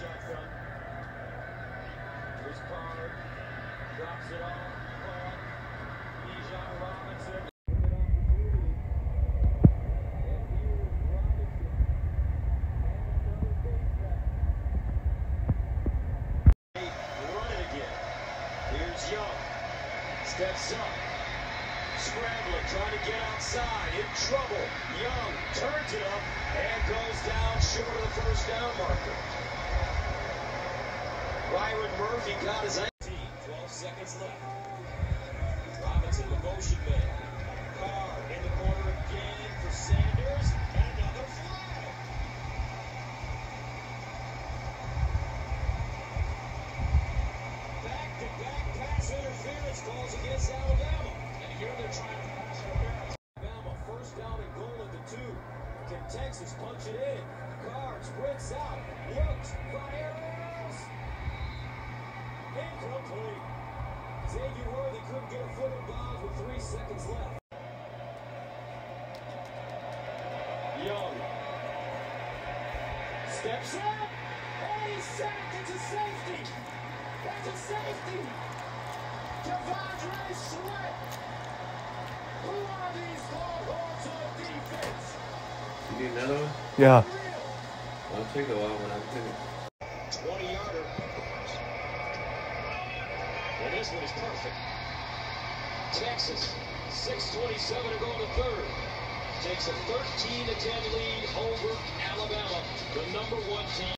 shotgun. Here's it again. Here's Young. Steps up. Scrambling, trying to get outside. In trouble. Young turns it up and goes down short of the first down marker. Byron Murphy got his 19. 12 seconds left. Robinson, the motion man. Card in the corner again for Sanders. And another flag. Back-to-back pass interference calls against Alabama. And here they're trying to pass interference. Alabama first down and goal at the two. Can Texas punch it in? Card sprints out. Looks. Fires. Incomplete. Xavier Worthy couldn't get a foot in bounds with three seconds left. Young. Steps up. And he's sacked. It's a safety. That's a safety. T'Vondre Sweat. Who are these Longhorns on defense? You need another one? Yeah. I'll take a while when I'm finished. This one is perfect. Texas, 627 to go in the third. Takes a 13 to 10 lead over Alabama, the number one team.